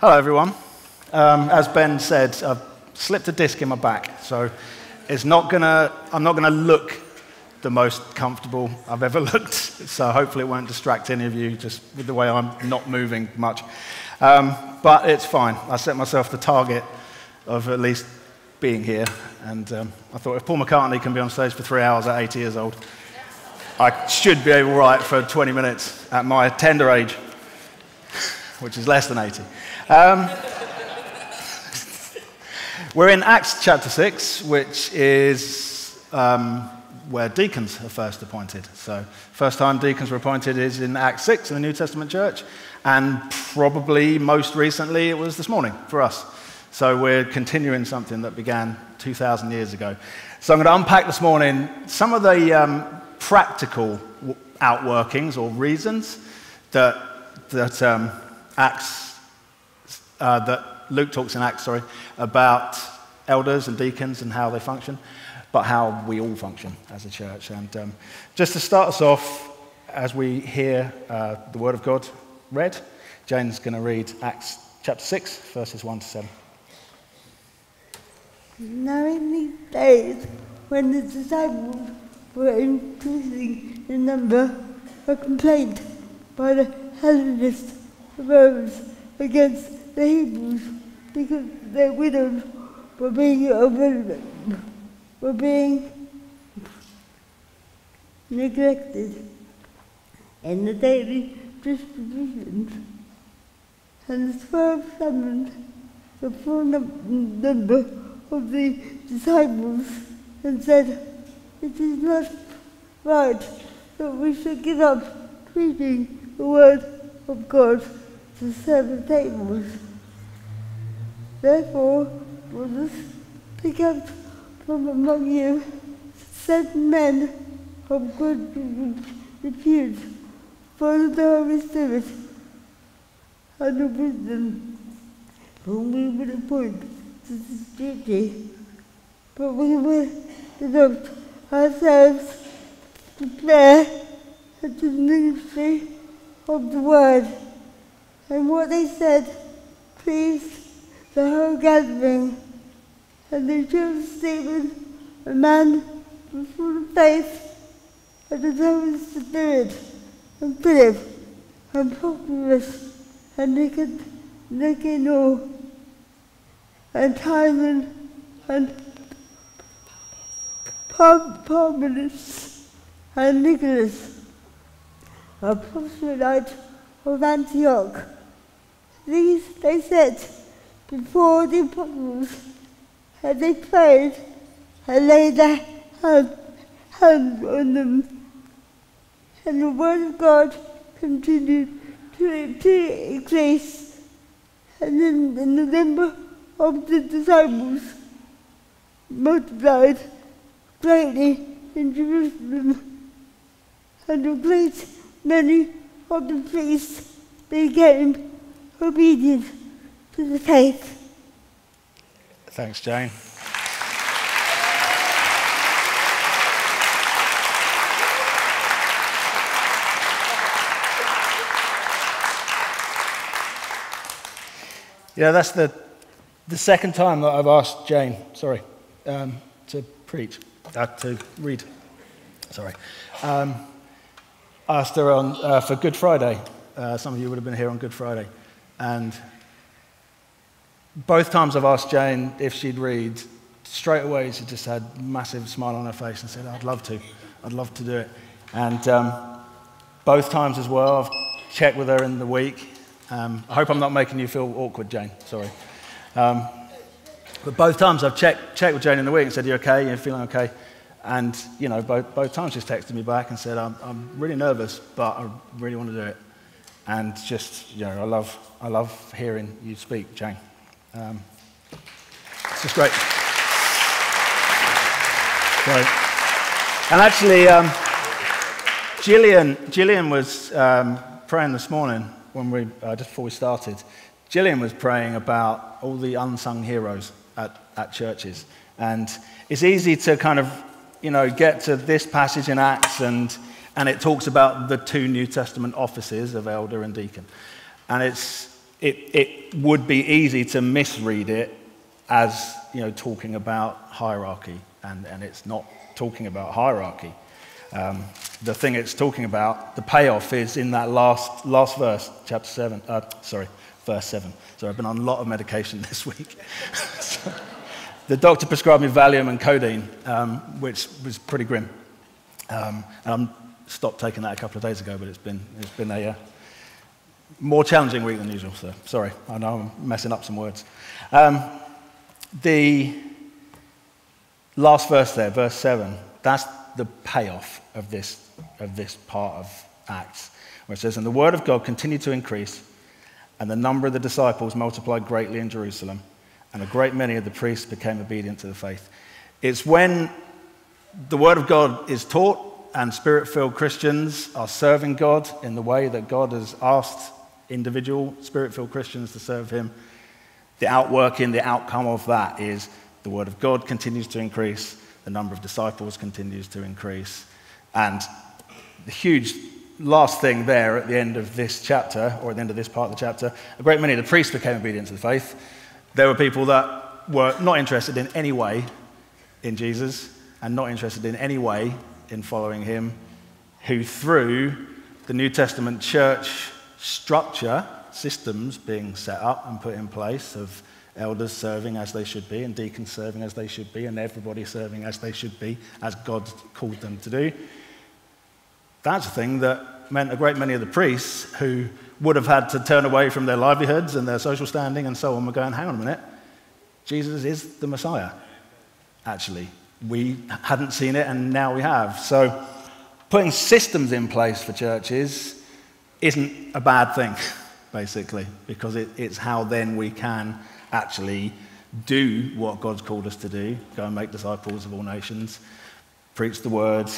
Hello, everyone. Um, as Ben said, I've slipped a disc in my back, so it's not gonna, I'm not going to look the most comfortable I've ever looked, so hopefully it won't distract any of you just with the way I'm not moving much. Um, but it's fine. I set myself the target of at least being here, and um, I thought if Paul McCartney can be on stage for three hours at 80 years old, I should be able right for 20 minutes at my tender age, which is less than 80. Um, we're in Acts chapter 6, which is um, where deacons are first appointed. So, first time deacons were appointed is in Acts 6 in the New Testament church, and probably most recently it was this morning for us. So, we're continuing something that began 2,000 years ago. So, I'm going to unpack this morning some of the um, practical outworkings or reasons that, that um, Acts, uh, that Luke talks in Acts, sorry, about elders and deacons and how they function, but how we all function as a church. And um, just to start us off, as we hear uh, the Word of God read, Jane's going to read Acts chapter 6, verses 1 to 7. Now, in these days, when the disciples were increasing in number, a complaint by the Hellenists arose against the Hebrews because their widows were being overlooked, were being neglected in the daily distributions. And the twelve summoned the full number of the disciples and said, it is not right that we should give up preaching the word of God to serve the tables. Therefore, brothers, pick out from among you seven men of good repute, full of the Holy Spirit and of wisdom, whom we will appoint to this duty. But we will devote ourselves to prayer and to the ministry of the word. And what they said pleased the whole gathering. And they chose Stephen, a man full of faith and the Holy Spirit, and Philip, and Prochorus, and Nicanor, and Timon, and Parmenas and Nicholas, a proselyte of Antioch. These they set before the apostles, and they prayed and laid their hands, on them. And the word of God continued to, to increase. And then the number of the disciples multiplied greatly in Jerusalem, and a great many of the priests became obedient to the faith. Thanks, Jane. Yeah, that's the, the second time that I've asked Jane, sorry, um, to preach uh, to read. Sorry. Um, asked her on, uh, for Good Friday. Uh, some of you would have been here on Good Friday. And both times I've asked Jane if she'd read, straight away she just had a massive smile on her face and said, I'd love to. I'd love to do it. And um, both times as well, I've checked with her in the week. Um, I hope I'm not making you feel awkward, Jane. Sorry. Um, but both times I've checked, checked with Jane in the week and said, You okay? You're feeling okay? And, you know, both, both times she's texted me back and said, I'm, I'm really nervous, but I really want to do it. And just, you know, I love, I love hearing you speak, Jane. Um, it's just great. Great. And actually, um, Gillian, Gillian was um, praying this morning when we, uh, just before we started. Gillian was praying about all the unsung heroes at, at churches. And it's easy to kind of, you know, get to this passage in Acts and, and it talks about the two New Testament offices of elder and deacon. And it's it, it would be easy to misread it as you know, talking about hierarchy, and, and it's not talking about hierarchy. Um, the thing it's talking about, the payoff is in that last, last verse, chapter 7, uh, sorry, verse 7. So I've been on a lot of medication this week. so, the doctor prescribed me Valium and codeine, um, which was pretty grim. Um, and I stopped taking that a couple of days ago, but it's been, it's been a uh, more challenging week than usual. So sorry, I know I'm messing up some words. Um, the last verse there, verse 7, that's the payoff of this, of this part of Acts, where it says, And the word of God continued to increase, and the number of the disciples multiplied greatly in Jerusalem and a great many of the priests became obedient to the faith. It's when the Word of God is taught and spirit filled Christians are serving God in the way that God has asked individual spirit filled Christians to serve Him. The outworking, the outcome of that is the Word of God continues to increase, the number of disciples continues to increase. And the huge last thing there at the end of this chapter, or at the end of this part of the chapter, a great many of the priests became obedient to the faith. There were people that were not interested in any way in Jesus and not interested in any way in following him, who through the New Testament church structure, systems being set up and put in place of elders serving as they should be and deacons serving as they should be and everybody serving as they should be, as God called them to do. That's a thing that meant a great many of the priests who would have had to turn away from their livelihoods and their social standing and so on were going, hang on a minute, Jesus is the Messiah, actually. We hadn't seen it and now we have. So putting systems in place for churches isn't a bad thing, basically, because it, it's how then we can actually do what God's called us to do go and make disciples of all nations, preach the word,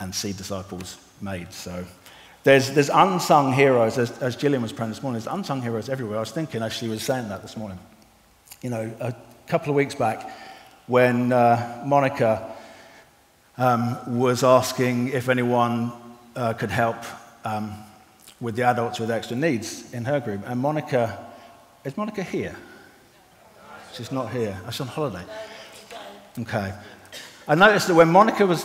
and see disciples made. So there's, there's unsung heroes, as, as Gillian was praying this morning, there's unsung heroes everywhere. I was thinking as she was saying that this morning. You know, a couple of weeks back, when uh, Monica um, was asking if anyone uh, could help um, with the adults with extra needs in her group. And Monica, is Monica here? She's not here. She's on holiday. Okay. I noticed that when Monica was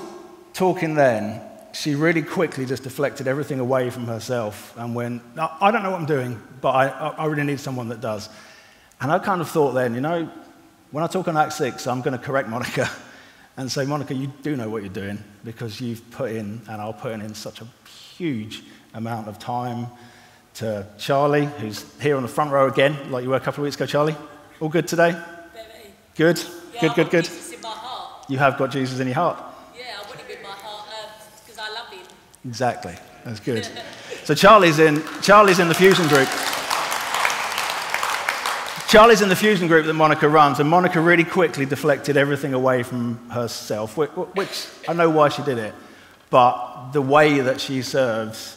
talking then, she really quickly just deflected everything away from herself and went, I don't know what I'm doing, but I, I really need someone that does. And I kind of thought then, you know, when I talk on Act 6, I'm going to correct Monica and say, Monica, you do know what you're doing because you've put in, and I'll put in such a huge amount of time to Charlie, who's here on the front row again, like you were a couple of weeks ago, Charlie. All good today? Good? Yeah, good, good, good. Jesus in my heart. You have got Jesus in your heart. Yeah, I want him in my heart um, because I love him. Exactly. That's good. So Charlie's in, Charlie's in the fusion group. Charlie's in the fusion group that Monica runs, and Monica really quickly deflected everything away from herself, which, which I know why she did it, but the way that she serves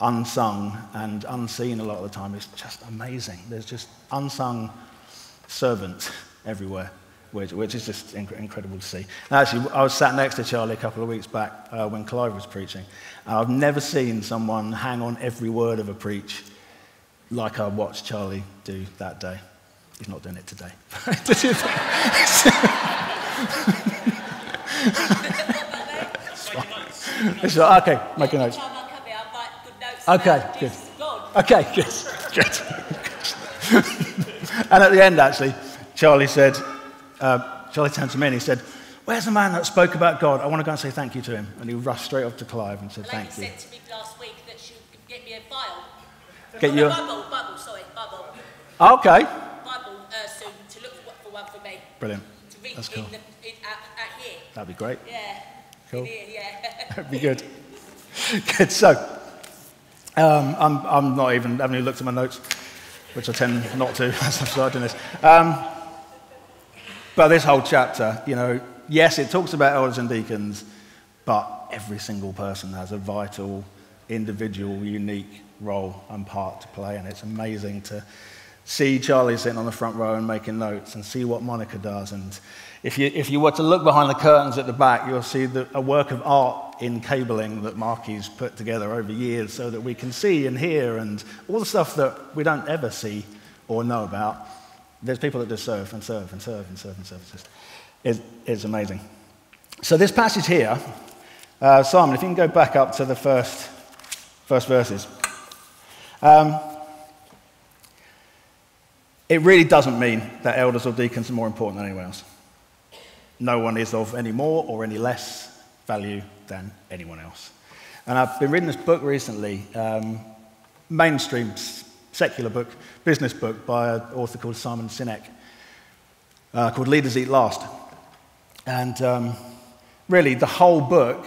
unsung and unseen a lot of the time is just amazing. There's just unsung servants everywhere, which, which is just inc- incredible to see. And actually, I was sat next to Charlie a couple of weeks back uh, when Clive was preaching. And I've never seen someone hang on every word of a preach like I watched Charlie do that day. He's not doing it today. It's okay, making notes. Every time I come here, I write good notes. Okay, good. Okay, good, good. and at the end, actually, Charlie said, uh, Charlie turned to me and he said, Where's the man that spoke about God? I want to go and say thank you to him. And he rushed straight off to Clive and said, Thank you. said to me last week that she would get me a file. Get you a- Bible, Bible, sorry, Bible. Okay. Brilliant. That's cool. the, in, at, at here. That'd be great. Yeah. Cool. Here, yeah. That'd be good. Good. So, um, I'm, I'm not even, haven't even looked at my notes, which I tend not to as I'm starting this. Um, but this whole chapter, you know, yes, it talks about elders and deacons, but every single person has a vital, individual, unique role and part to play. And it's amazing to see Charlie sitting on the front row and making notes and see what Monica does. And if you, if you were to look behind the curtains at the back, you'll see the, a work of art in cabling that Marky's put together over years so that we can see and hear and all the stuff that we don't ever see or know about. There's people that just serve and serve and serve and serve and serve. It's, it's amazing. So, this passage here, uh, Simon, if you can go back up to the first, first verses. Um, it really doesn't mean that elders or deacons are more important than anyone else. No one is of any more or any less value than anyone else. And I've been reading this book recently, um, mainstream secular book, business book by an author called Simon Sinek, uh, called Leaders Eat Last. And um, really, the whole book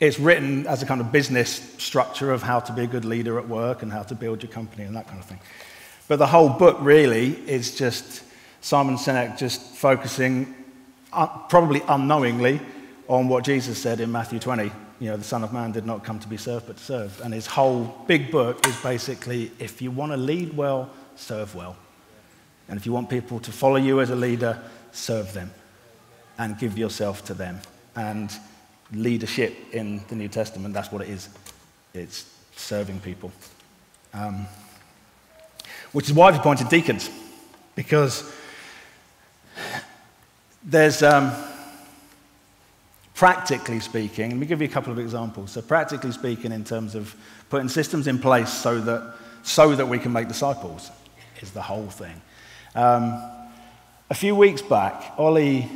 is written as a kind of business structure of how to be a good leader at work and how to build your company and that kind of thing. But the whole book really is just Simon Sinek just focusing, uh, probably unknowingly, on what Jesus said in Matthew 20. You know, the Son of Man did not come to be served, but to serve. And his whole big book is basically if you want to lead well, serve well. And if you want people to follow you as a leader, serve them and give yourself to them. And leadership in the New Testament, that's what it is it's serving people. Um, which is why I've appointed deacons, because there's, um, practically speaking, let me give you a couple of examples. So, practically speaking, in terms of putting systems in place so that, so that we can make disciples, is the whole thing. Um, a few weeks back, Ollie,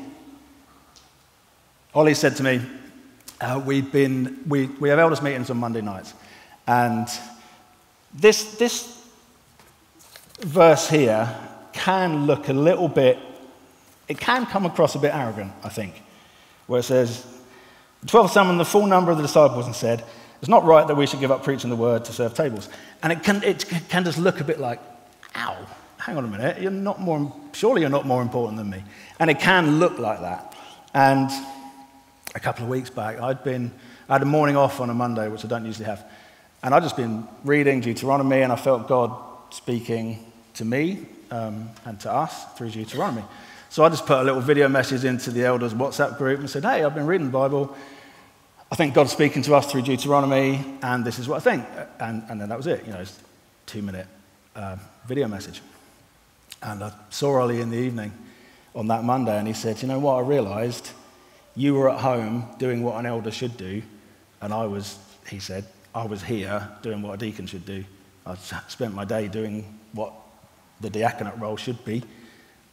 Ollie said to me, uh, we've been, we, we have elders meetings on Monday nights. And this, this verse here can look a little bit, it can come across a bit arrogant, I think, where it says, The twelve summoned the full number of the disciples and said, It's not right that we should give up preaching the word to serve tables. And it can, it can just look a bit like, Ow, hang on a minute, you're not more, surely you're not more important than me. And it can look like that. And a couple of weeks back, I'd been, I had a morning off on a Monday, which I don't usually have. And I'd just been reading Deuteronomy, and I felt God speaking to me um, and to us through Deuteronomy. So I just put a little video message into the elders' WhatsApp group and said, Hey, I've been reading the Bible. I think God's speaking to us through Deuteronomy, and this is what I think. And, and then that was it. You know, it's two minute uh, video message. And I saw Ollie in the evening on that Monday, and he said, You know what? I realized you were at home doing what an elder should do, and I was, he said, I was here doing what a deacon should do. I spent my day doing what the diaconate role should be.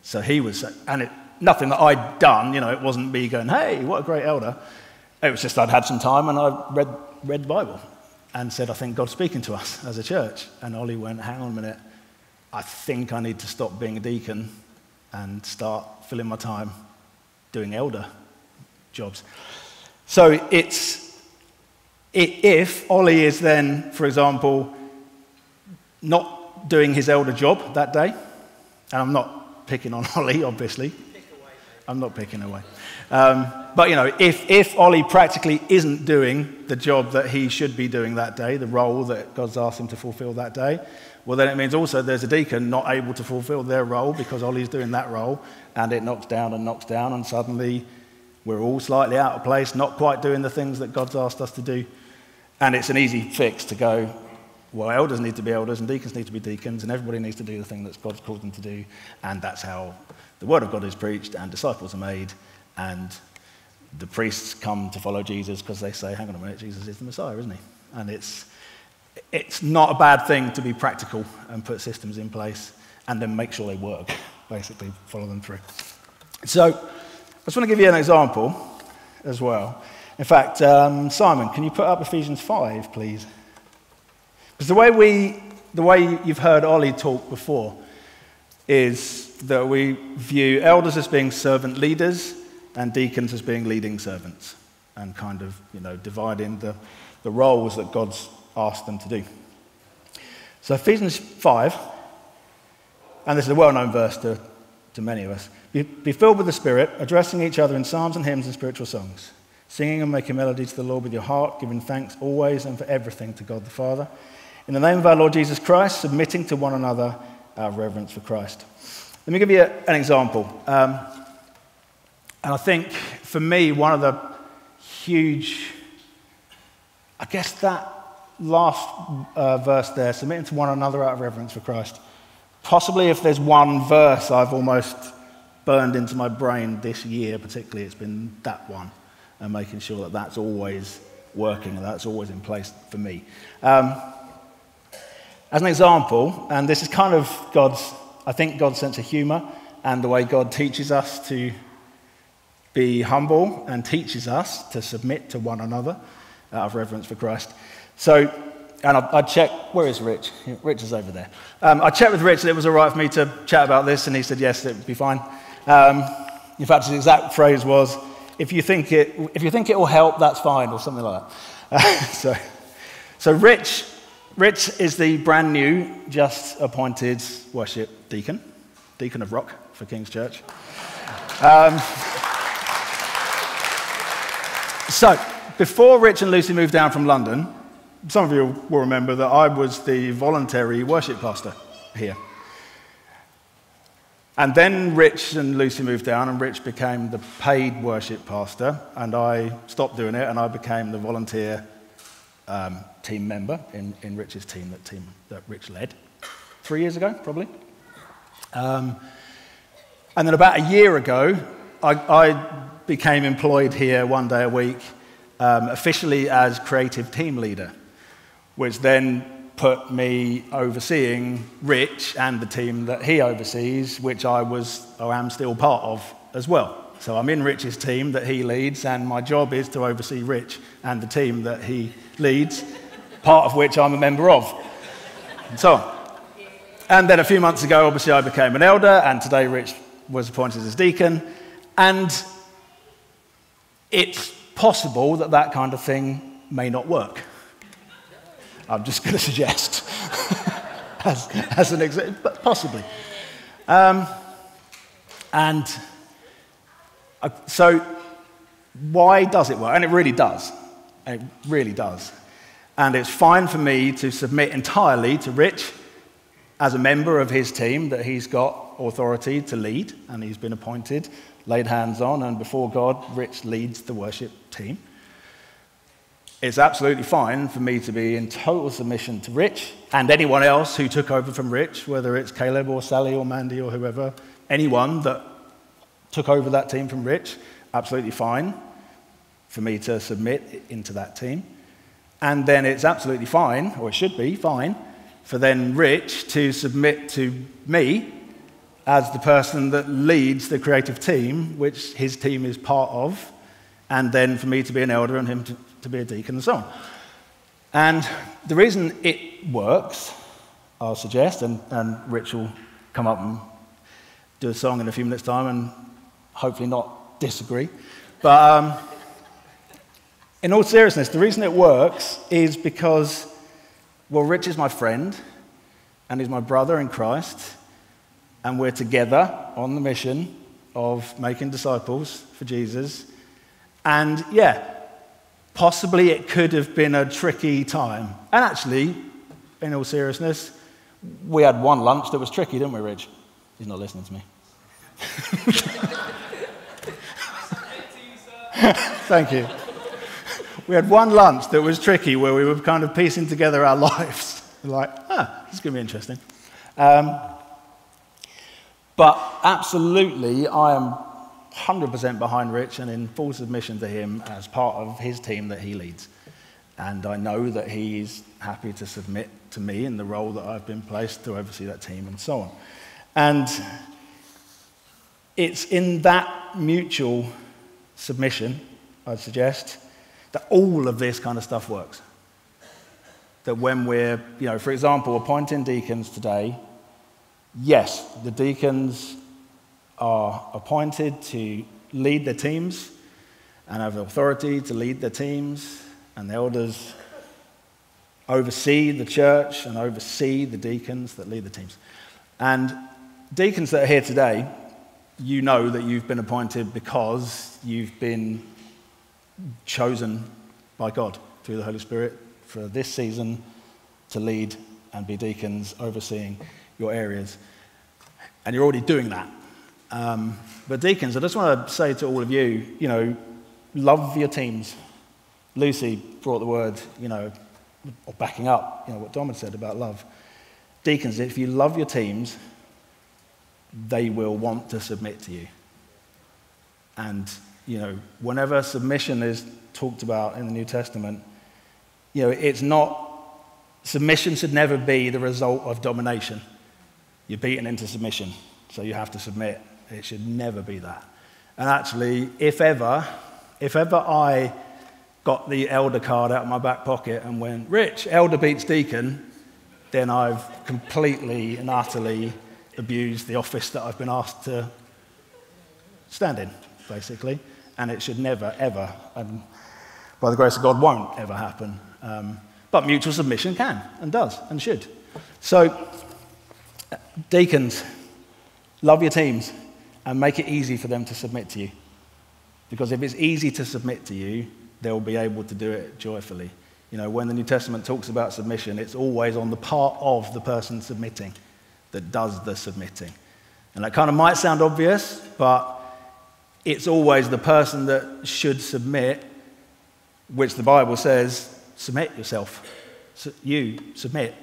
So he was, and it, nothing that I'd done, you know, it wasn't me going, hey, what a great elder. It was just I'd had some time and I read, read the Bible and said, I think God's speaking to us as a church. And Ollie went, hang on a minute, I think I need to stop being a deacon and start filling my time doing elder jobs. So it's, if Ollie is then, for example, not doing his elder job that day, and I'm not picking on Ollie, obviously. I'm not picking away. Um, but, you know, if, if Ollie practically isn't doing the job that he should be doing that day, the role that God's asked him to fulfill that day, well, then it means also there's a deacon not able to fulfill their role because Ollie's doing that role, and it knocks down and knocks down, and suddenly we're all slightly out of place, not quite doing the things that God's asked us to do. And it's an easy fix to go, well, elders need to be elders and deacons need to be deacons, and everybody needs to do the thing that God's called them to do. And that's how the word of God is preached, and disciples are made, and the priests come to follow Jesus because they say, hang on a minute, Jesus is the Messiah, isn't he? And it's, it's not a bad thing to be practical and put systems in place and then make sure they work, basically, follow them through. So, I just want to give you an example as well. In fact, um, Simon, can you put up Ephesians 5, please? Because the way, we, the way you've heard Ollie talk before is that we view elders as being servant leaders and deacons as being leading servants and kind of, you know, dividing the, the roles that God's asked them to do. So Ephesians 5, and this is a well-known verse to, to many of us. Be, be filled with the Spirit, addressing each other in psalms and hymns and spiritual songs, singing and making melody to the Lord with your heart, giving thanks always and for everything to God the Father in the name of our Lord Jesus Christ, submitting to one another our reverence for Christ. Let me give you an example. Um, and I think for me, one of the huge I guess that last uh, verse there, submitting to one another out of reverence for Christ, possibly if there's one verse I've almost burned into my brain this year, particularly, it's been that one, and making sure that that's always working and that's always in place for me. Um, as an example, and this is kind of God's, I think, God's sense of humor and the way God teaches us to be humble and teaches us to submit to one another out of reverence for Christ. So, and I, I checked, where is Rich? Rich is over there. Um, I checked with Rich that it was all right for me to chat about this, and he said yes, it would be fine. Um, in fact, his exact phrase was, if you think it, if you think it will help, that's fine, or something like that. Uh, so, so Rich, Rich is the brand new, just appointed worship deacon, deacon of rock for King's Church. Um, so, before Rich and Lucy moved down from London, some of you will remember that I was the voluntary worship pastor here. And then Rich and Lucy moved down, and Rich became the paid worship pastor, and I stopped doing it, and I became the volunteer um, team member in, in Rich's team that, team that Rich led three years ago, probably. Um, and then about a year ago, I, I became employed here one day a week, um, officially as creative team leader, which then put me overseeing Rich and the team that he oversees, which I was or am still part of as well. So I'm in Rich's team that he leads, and my job is to oversee Rich and the team that he leads, part of which I'm a member of, and so on. And then a few months ago, obviously, I became an elder, and today Rich was appointed as deacon. And it's possible that that kind of thing may not work. I'm just going to suggest, as, as, an example, but possibly. Um, and uh, so, why does it work? And it really does. It really does. And it's fine for me to submit entirely to Rich as a member of his team that he's got authority to lead, and he's been appointed, laid hands on, and before God, Rich leads the worship team. It's absolutely fine for me to be in total submission to Rich and anyone else who took over from Rich, whether it's Caleb or Sally or Mandy or whoever, anyone that took over that team from Rich, absolutely fine for me to submit into that team. And then it's absolutely fine, or it should be fine, for then Rich to submit to me as the person that leads the creative team, which his team is part of, and then for me to be an elder and him to, to be a deacon and so on. And the reason it works, I'll suggest, and, and Rich will come up and do a song in a few minutes' time and hopefully not disagree. But um, in all seriousness, the reason it works is because, well, Rich is my friend and he's my brother in Christ, and we're together on the mission of making disciples for Jesus. And yeah, possibly it could have been a tricky time. And actually, in all seriousness, we had one lunch that was tricky, didn't we, Rich? He's not listening to me. Thank you. We had one lunch that was tricky where we were kind of piecing together our lives. like, ah, this is going to be interesting. Um, but absolutely, I am 100% behind Rich and in full submission to him as part of his team that he leads. And I know that he's happy to submit to me in the role that I've been placed to oversee that team and so on. And it's in that mutual submission, I'd suggest, that all of this kind of stuff works. That when we're, you know, for example, appointing deacons today, yes, the deacons are appointed to lead the teams and have authority to lead the teams, and the elders oversee the church and oversee the deacons that lead the teams. And deacons that are here today, you know that you've been appointed because you've been chosen by God through the Holy Spirit for this season to lead and be deacons overseeing your areas. And you're already doing that. Um, but, deacons, I just want to say to all of you, you know, love your teams. Lucy brought the word, you know, or backing up, you know, what Dom had said about love. Deacons, if you love your teams, they will want to submit to you. And, you know, whenever submission is talked about in the New Testament, you know, it's not, submission should never be the result of domination. You're beaten into submission, so you have to submit. It should never be that. And actually, if ever, if ever I got the elder card out of my back pocket and went, Rich, elder beats deacon, then I've completely and utterly abused the office that I've been asked to stand in, basically. And it should never, ever, and by the grace of God, won't ever happen. Um, but mutual submission can and does and should. So, deacons, love your teams and make it easy for them to submit to you. Because if it's easy to submit to you, they'll be able to do it joyfully. You know, when the New Testament talks about submission, it's always on the part of the person submitting that does the submitting. And that kind of might sound obvious, but it's always the person that should submit, which the Bible says, submit yourself. You submit.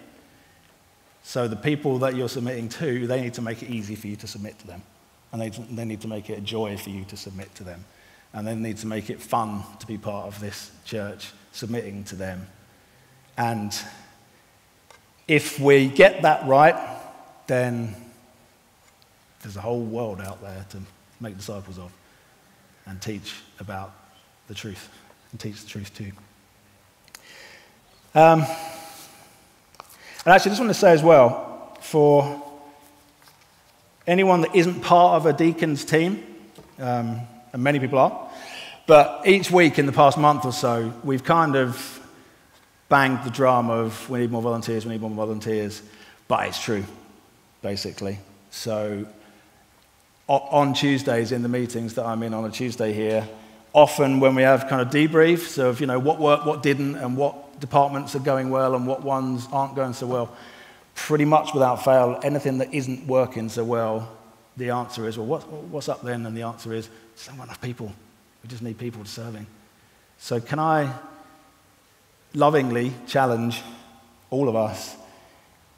So the people that you're submitting to, they need to make it easy for you to submit to them. And they, they need to make it a joy for you to submit to them. And they need to make it fun to be part of this church, submitting to them. And if we get that right, then there's a whole world out there to make disciples of and teach about the truth and teach the truth too. Um, and actually, I just want to say as well for anyone that isn't part of a deacon's team, um, and many people are. But each week in the past month or so, we've kind of banged the drum of we need more volunteers, we need more volunteers. But it's true, basically. So on Tuesdays in the meetings that I'm in on a Tuesday here, often when we have kind of debriefs of, you know, what worked, what didn't, and what departments are going well and what ones aren't going so well, pretty much without fail, anything that isn't working so well, the answer is, well, what, what's up then? And the answer is, there's not enough people. We just need people to serving. So, can I lovingly challenge all of us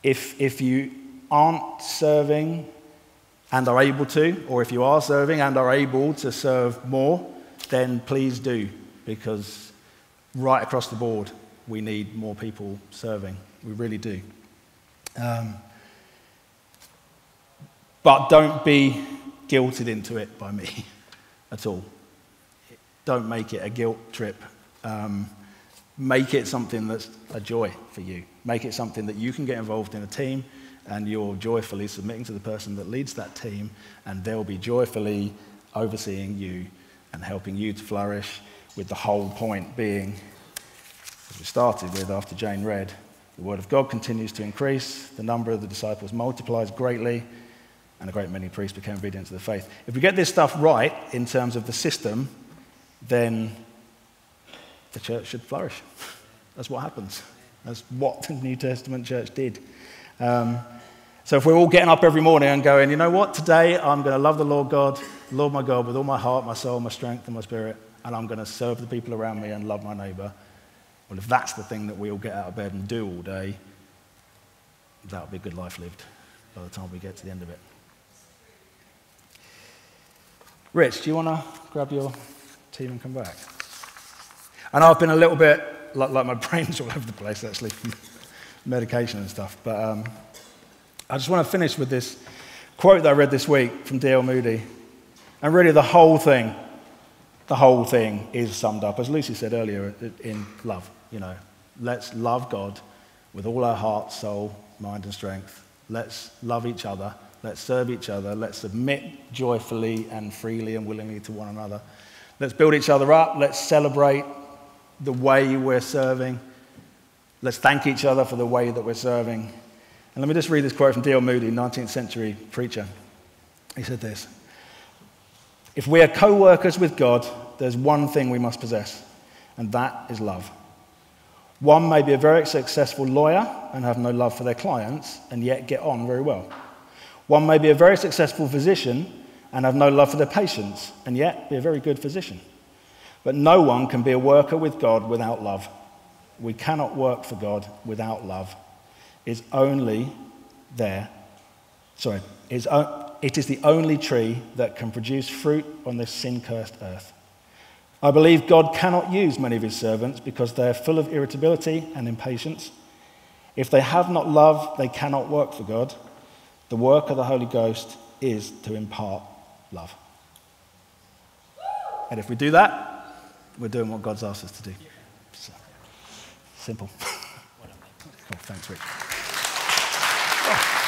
if, if you aren't serving and are able to, or if you are serving and are able to serve more, then please do, because right across the board, we need more people serving. We really do. Um, but don't be guilted into it by me. at all. Don't make it a guilt trip. Um, make it something that's a joy for you. Make it something that you can get involved in a team and you're joyfully submitting to the person that leads that team, and they'll be joyfully overseeing you and helping you to flourish, with the whole point being, as we started with after Jane read, the Word of God continues to increase, the number of the disciples multiplies greatly and a great many priests became obedient to the faith. If we get this stuff right in terms of the system, then the church should flourish. That's what happens. That's what the New Testament church did. Um, so if we're all getting up every morning and going, you know what, today I'm going to love the Lord God, Lord my God, with all my heart, my soul, my strength, and my spirit, and I'm going to serve the people around me and love my neighbor. Well, if that's the thing that we all get out of bed and do all day, that'll be a good life lived by the time we get to the end of it. Rich, do you want to grab your team and come back? And I've been a little bit, like, like my brain's all over the place actually medication and stuff, but um, I just want to finish with this quote that I read this week from D.L. Moody. And really, the whole thing, the whole thing is summed up, as Lucy said earlier, in love. You know, let's love God with all our heart, soul, mind, and strength. Let's love each other Let's serve each other. Let's submit joyfully and freely and willingly to one another. Let's build each other up. Let's celebrate the way we're serving. Let's thank each other for the way that we're serving. And let me just read this quote from D.L. Moody, 19th century preacher. He said this If we are co workers with God, there's one thing we must possess, and that is love. One may be a very successful lawyer and have no love for their clients, and yet get on very well. One may be a very successful physician and have no love for their patients, and yet be a very good physician. But no one can be a worker with God without love. We cannot work for God without love. It's only there, sorry, it's, o- it is the only tree that can produce fruit on this sin cursed earth. I believe God cannot use many of his servants because they are full of irritability and impatience. If they have not love, they cannot work for God. The work of the Holy Ghost is to impart love. And if we do that, we're doing what God's asked us to do. Simple. Cool, thanks, Rich. Oh.